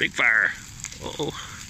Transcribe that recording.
Big fire. Uh oh.